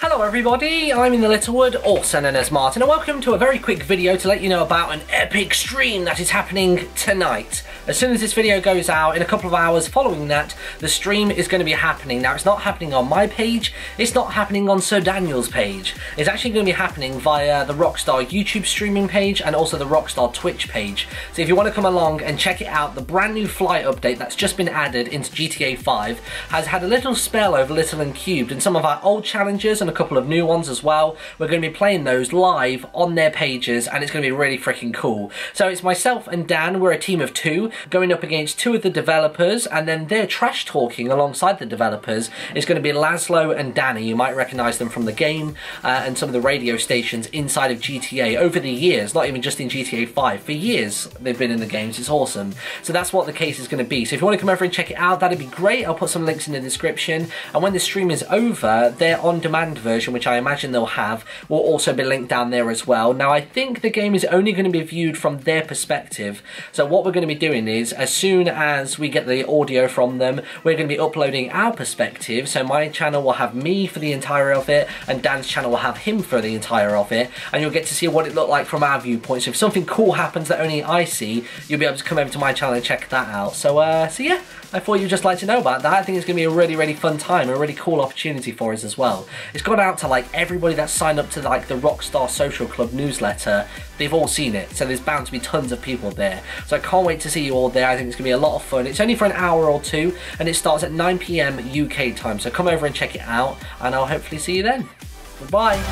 Hello everybody, I'm in the Littlewood, also known as Martyn, and welcome to a very quick video to let you know about an epic stream that is happening tonight. As soon as this video goes out, in a couple of hours following that, the stream is going to be happening. Now, it's not happening on my page, it's not happening on Sir Daniel's page. It's actually going to be happening via the Rockstar YouTube streaming page and also the Rockstar Twitch page. So if you want to come along and check it out, the brand new flight update that's just been added into GTA 5 has had a little spell over Little and Cubed, and some of our old challenges and a couple of new ones as well. We're going to be playing those live on their pages and it's going to be really freaking cool. So it's myself and Dan, we're a team of two, going up against two of the developers and then they're trash talking alongside the developers. It's going to be Lazlow and Danny, you might recognise them from the game uh, and some of the radio stations inside of GTA over the years, not even just in GTA 5, for years they've been in the games, it's awesome. So that's what the case is going to be. So if you want to come over and check it out, that'd be great. I'll put some links in the description and when the stream is over, they're on demand version, which I imagine they'll have, will also be linked down there as well. Now, I think the game is only going to be viewed from their perspective. So what we're going to be doing is, as soon as we get the audio from them, we're going to be uploading our perspective. So my channel will have me for the entire of it, and Dan's channel will have him for the entire of it. And you'll get to see what it looked like from our viewpoint. So if something cool happens that only I see, you'll be able to come over to my channel and check that out. So, uh, so yeah, I thought you'd just like to know about that. I think it's going to be a really, really fun time, a really cool opportunity for us as well. It's gone out to like everybody that signed up to like the Rockstar Social Club newsletter. They've all seen it, so there's bound to be tons of people there. So I can't wait to see you all there. I think it's to be a lot of fun. It's only for an hour or two, and it starts at 9pm UK time. So come over and check it out, and I'll hopefully see you then. Goodbye.